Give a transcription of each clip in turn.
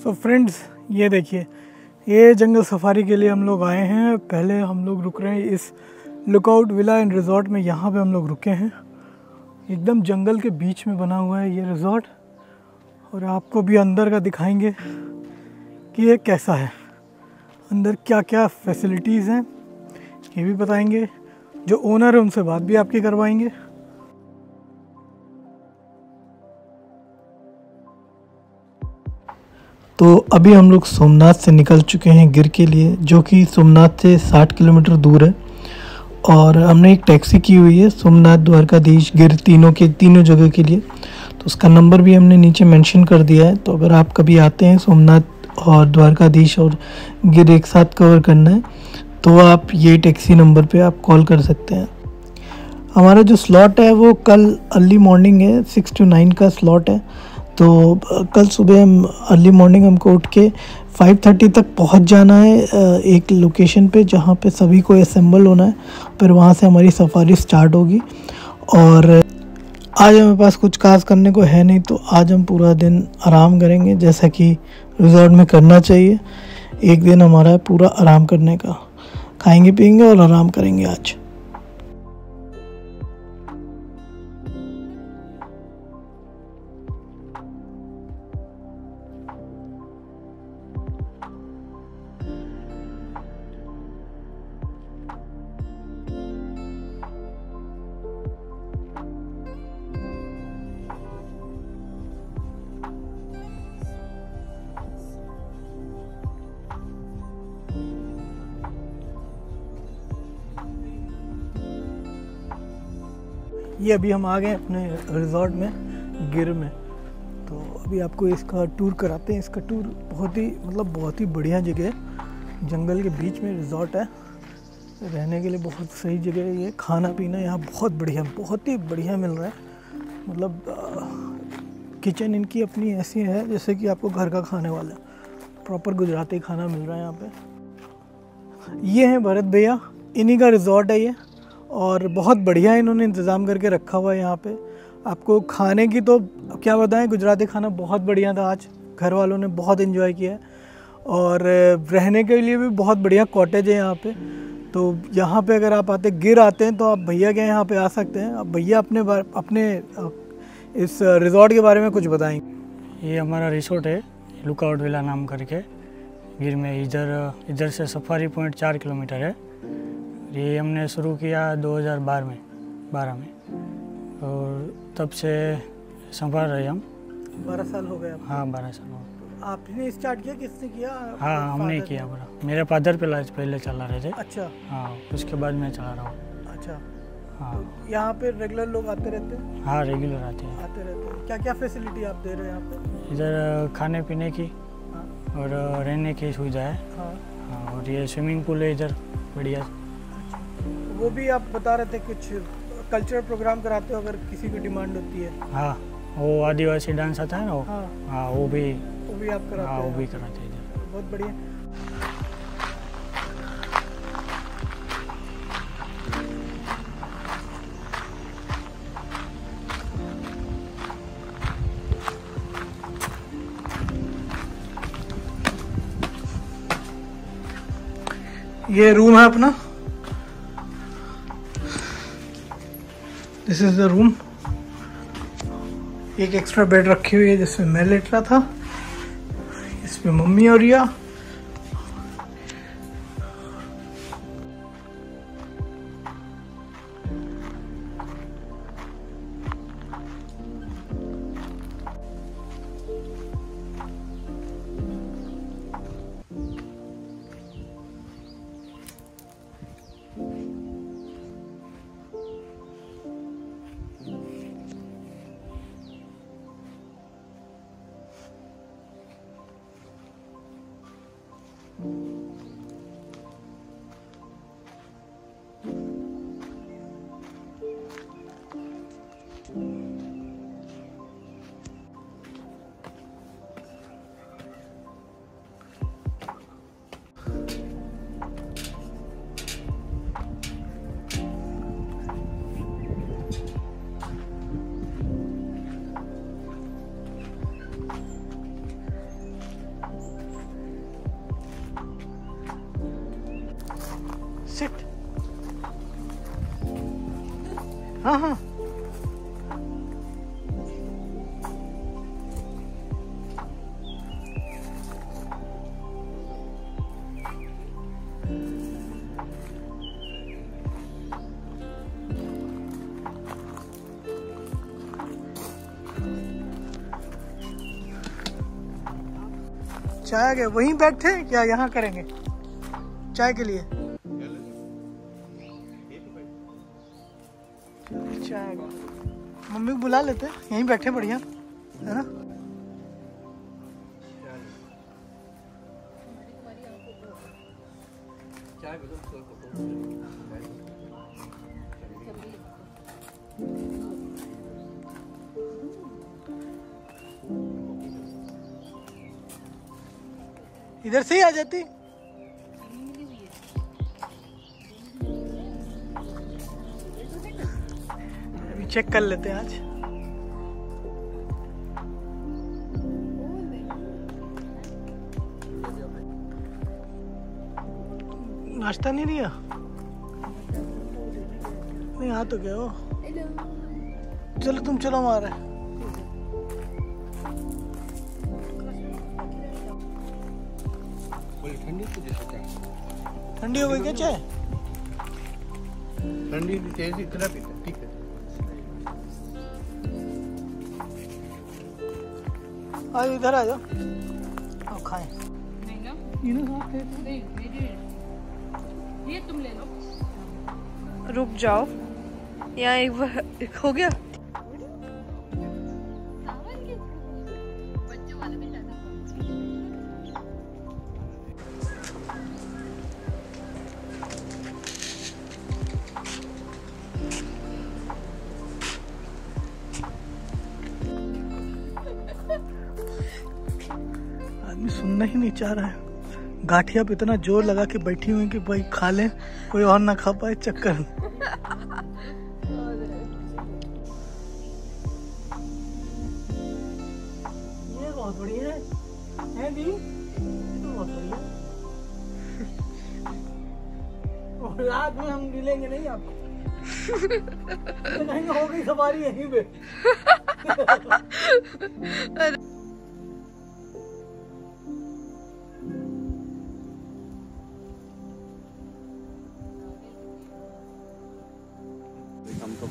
सो so friends ये देखिए, ये जंगल सफारी के लिए हम लोग आए हैं। पहले हम लोग रुक रहे हैं इस लुकआउट विला एंड रिजॉर्ट में। यहाँ पे हम लोग रुके हैं। एकदम जंगल के बीच में बना हुआ है ये रिजॉर्ट और आपको भी अंदर का दिखाएँगे कि ये कैसा है। अंदर क्या क्या फैसिलिटीज़ हैं, ये भी बताएँगे। जो ओनर है, उनसे बात भी आपकी करवाएँगे। तो अभी हम लोग सोमनाथ से निकल चुके हैं गिर के लिए, जो कि सोमनाथ से 60 किलोमीटर दूर है। और हमने एक टैक्सी की हुई है, सोमनाथ द्वारकाधीश गिर तीनों के, तीनों जगह के लिए। तो उसका नंबर भी हमने नीचे मेंशन कर दिया है। तो अगर आप कभी आते हैं सोमनाथ और द्वारकाधीश और गिर एक साथ कवर करना है तो आप ये टैक्सी नंबर पे आप कॉल कर सकते हैं। हमारा जो स्लॉट है वो कल अर्ली मॉर्निंग है सिक्स टू नाइन का स्लॉट है। तो कल सुबह हम अर्ली मॉर्निंग हमको उठ के फाइव थर्टी तक पहुँच जाना है एक लोकेशन पे जहाँ पे सभी को असेंबल होना है, फिर वहाँ से हमारी सफारी स्टार्ट होगी। और, आज हमारे पास कुछ काज करने को है नहीं तो आज हम पूरा दिन आराम करेंगे, जैसा कि रिजॉर्ट में करना चाहिए। एक दिन हमारा पूरा आराम करने का। खाएँगे पियेंगे और आराम करेंगे आज। ये अभी हम आ गए अपने रिजॉर्ट में, गिर में। तो अभी आपको इसका टूर कराते हैं। इसका टूर बहुत ही मतलब बहुत ही बढ़िया जगह है। जंगल के बीच में रिजॉर्ट है। रहने के लिए बहुत सही जगह है ये। खाना पीना यहाँ बहुत बढ़िया, बहुत ही बढ़िया मिल रहा है। मतलब किचन इनकी अपनी ऐसी है जैसे कि आपको घर का खाने वाला। प्रॉपर गुजराती खाना मिल रहा है यहाँ पे। ये है भरत भैया। इन्हीं का रिजॉर्ट है ये। और बहुत बढ़िया इन्होंने इंतज़ाम करके रखा हुआ है यहाँ पे। आपको खाने की तो क्या बताएँ, गुजराती खाना बहुत बढ़िया था आज। घर वालों ने बहुत इन्जॉय किया और रहने के लिए भी बहुत बढ़िया कॉटेज है यहाँ पे। तो यहाँ पे अगर आप आते, गिर आते हैं तो आप भैया के यहाँ पे आ सकते हैं। अब भैया अपने बार, अपने इस रिजॉर्ट के बारे में कुछ बताएँगे। ये हमारा रिसोर्ट है लुकआउट विला नाम करके। गिर में इधर इधर से सफारी पॉइंट चार किलोमीटर है। ये हमने शुरू किया 2012 में 12 में। और तब से संभाल रहे हम। बारह साल हो गए हाँ बारह साल हो आपने स्टार्ट किया? किसने किया? हाँ हमने किया बड़ा मेरे फादर पहले पहले चला रहे थे। अच्छा। हाँ उसके बाद मैं चला रहा हूँ। अच्छा। हाँ। तो यहाँ पे रेगुलर लोग आते रहते हैं? हाँ रेगुलर आते हैं। आते रहते हैं। क्या क्या फैसिलिटी आप दे रहे हो यहाँ पे? इधर खाने पीने की हाँ। और रहने की सुविधा है। हाँ। हाँ और ये स्विमिंग पूल है इधर बढ़िया। वो भी आप बता रहे थे कुछ कल्चरल प्रोग्राम कराते हो अगर किसी की डिमांड होती है? हाँ वो आदिवासी डांस आता है ना वो? हाँ। हाँ वो भी वो भी आप कराते हाँ वो भी कराते हैं। बहुत बढ़िया। ये रूम है अपना? दिस इज़ द रूम एक एक्स्ट्रा बेड रखी हुई है जिसमें मैं लेट रहा था। इसमें मम्मी और रिया। Mm-hmm. हाँ हाँ। चाय गए वहीं बैठे क्या यहाँ करेंगे? चाय के लिए। बुला लेते हैं। यहीं बैठे बढ़िया, है ना? इधर से ही आ जाती। अभी चेक कर लेते हैं आज। नाश्ता नहीं लिया? नहीं आ तो गए हो। चलो तुम चलो हमारे ठंडी हो गई क्या चाय? ठंडी तेज इतना पीता ठीक है। आ इधर आ जाओ। और खाएँ। नहीं ना। ये ना साथ नहीं मेरी ये तुम ले लो। रुक जाओ। यहाँ एक बार एक हो गया? आदमी सुनना ही नहीं चाह रहा है। गाठिया पे इतना ज़ोर लगा के बैठी हुई कि भाई खा ले कोई और ना खा पाए चक्कर। ये बहुत बढ़िया है। हैं दी तो बहुत बढ़िया और रात में हम मिलेंगे नहीं आपको। तो हो गई सवारी यहीं पे।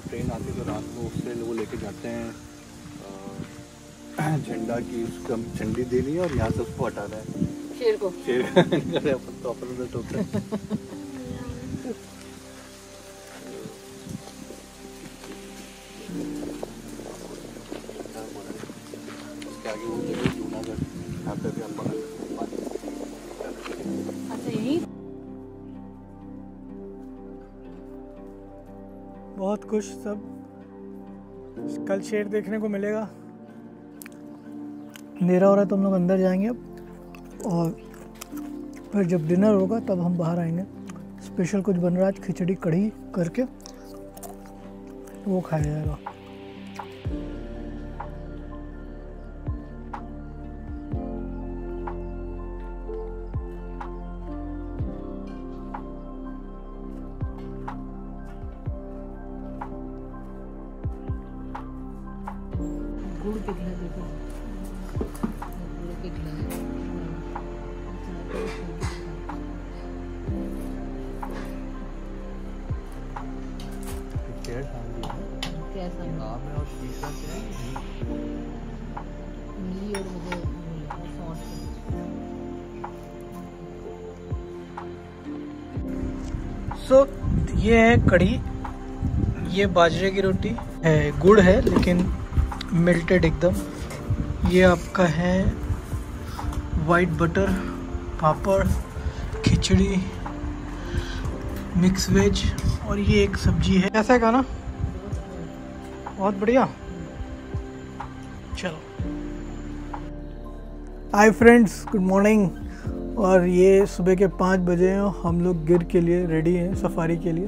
वो ट्रेन आती है तो रात को उससे वो लेके जाते हैं झंडा की उसको हम झंडी देनी है और यहाँ से उसको हटाना है। शेर को। शेर अपन तो अपोजिट होता है खुश सब कल शेर देखने को मिलेगा। अंधेरा हो रहा है तो हम लोग अंदर जाएँगे अब। और फिर जब डिनर होगा, तब हम बाहर आएँगे। स्पेशल कुछ बन रहा है खिचड़ी कढ़ी करके, वो खाया जाएगा। सो ये है कढ़ी, ये बाजरे की रोटी है, गुड़ है, लेकिन मिल्टेड एकदम। ये आपका है white butter papad, khichdi mix veg और ये एक सब्ज़ी है। कैसा है खाना? बहुत बढ़िया। हाय फ्रेंड्स गुड मॉर्निंग और ये सुबह के पाँच बजे हैं हम लोग गिर के लिए रेडी हैं सफारी के लिए।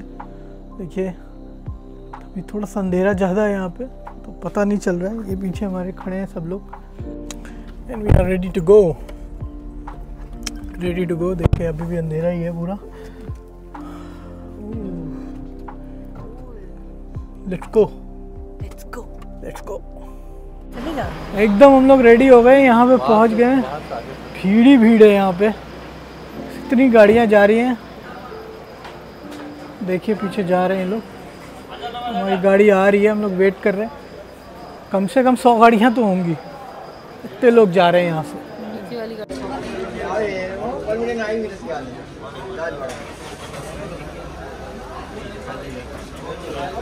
देखिए अभी थोड़ा सा अंधेरा ज़्यादा है यहाँ पे तो पता नहीं चल रहा है। ये पीछे हमारे खड़े हैं सब लोग। And we are ready to go ready to go देखिए अभी भी अंधेरा ही है पूरा। Let's go let's go let's go एकदम हम लोग रेडी हो गए यहाँ पे पहुँच गए। भीड़ ही भीड़ है यहाँ पे। इतनी गाड़ियाँ जा रही हैं। देखिए पीछे जा रहे हैं लोग। हमारी गाड़ी आ रही है हम लोग वेट कर रहे हैं। कम से कम सौ गाड़ियाँ तो होंगी। इतने लोग जा रहे हैं यहाँ से।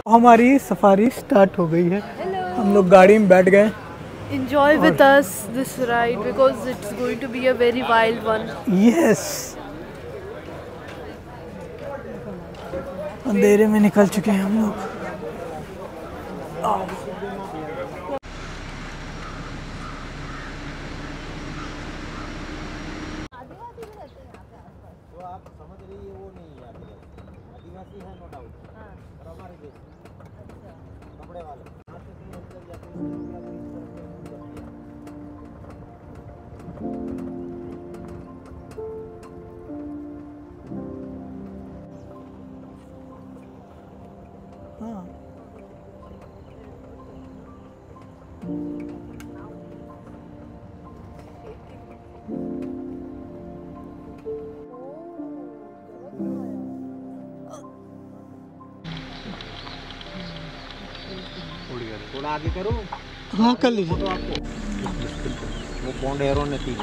हमारी सफारी स्टार्ट हो गई है। हम लोग गाड़ी में बैठ गए Enjoy with us this ride because it's going to be a very wild one. yes अंधेरे में निकल चुके हैं हम लोग आगे करो। हाँ कर लीजिए। वो पॉन्ड एरो ने तीन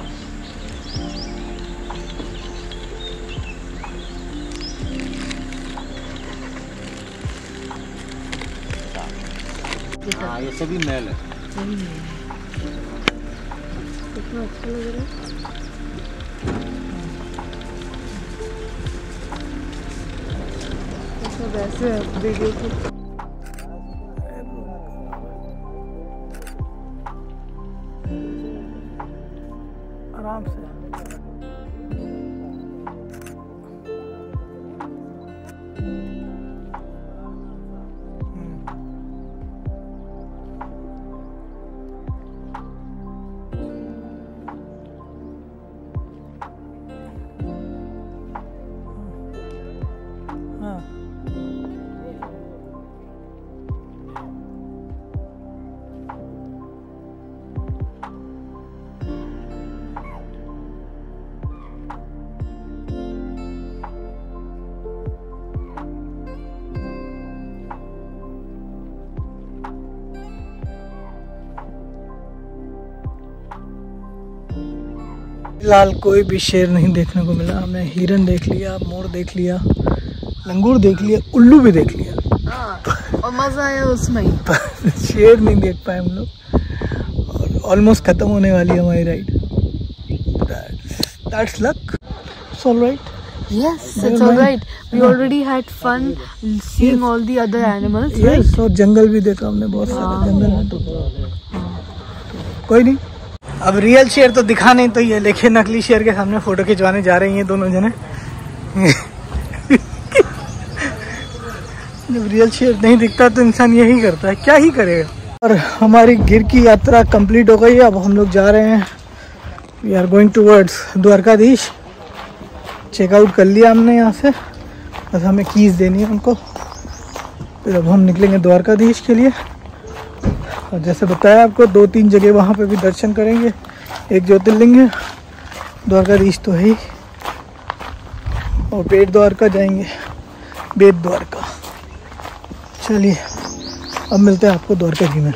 हाँ ये सभी मैल है। कितना अच्छा लग रहा है। वैसे है वीडियो को आराम से फ़िलहाल कोई भी शेर नहीं देखने को मिला। हमने हिरन देख लिया मोर देख लिया लंगूर देख लिया उल्लू भी देख लिया। और मज़ा आया उसमें शेर नहीं देख पाए हम लोग। और ऑलमोस्ट ख़त्म होने वाली है हमारी ride that's luck all right Yes, it's all right. We already had fun seeing all the other animals, right? और जंगल भी देखा हमने बहुत सारा जंगल। में तो कोई नहीं। अब रियल शेर तो दिखा नहीं तो ये, लेकिन नकली शेर के सामने फ़ोटो खिंचवाने जा रही हैं दोनों जने। जब रियल शेर नहीं दिखता तो इंसान यही करता है, क्या ही करेगा? और हमारी गिर की यात्रा कंप्लीट हो गई है, अब हम लोग जा रहे हैं। We are going towards Dwarkadhish. Checkout कर लिया हमने यहाँ से। बस हमें कीज देनी है उनको। फिर अब हम निकलेंगे द्वारकाधीश के लिए। और जैसे बताया आपको, दो तीन जगह वहाँ पे भी दर्शन करेंगे। एक ज्योतिर्लिंग है, द्वारकाधीश तो है ही। और बेट द्वारका जाएँगे बेट द्वारका। चलिए, अब मिलते हैं आपको द्वारका जी में।